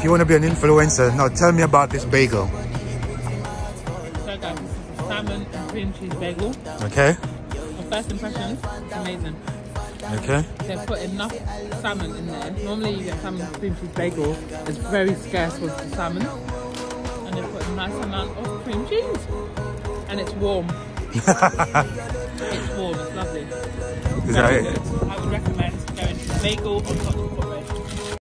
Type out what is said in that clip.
if you want to be an influencer, now tell me about this bagel. So salmon and cream cheese bagel. Okay. My first impression, amazing. Okay. They put enough salmon in there. Normally you get salmon cream cheese bagel. It's very scarce with the salmon. And they put a nice amount of cream cheese. And it's warm. it's warm, it's lovely. Is that it? good. I would recommend going to bagel on top of the